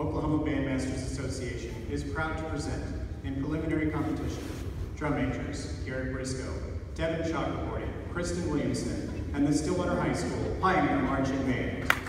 Oklahoma Bandmasters Association is proud to present in preliminary competition drum majors Garrett Briscoe, Devin Chakraborty, Kristen Williamson, and the Stillwater High School Pioneer Marching Band.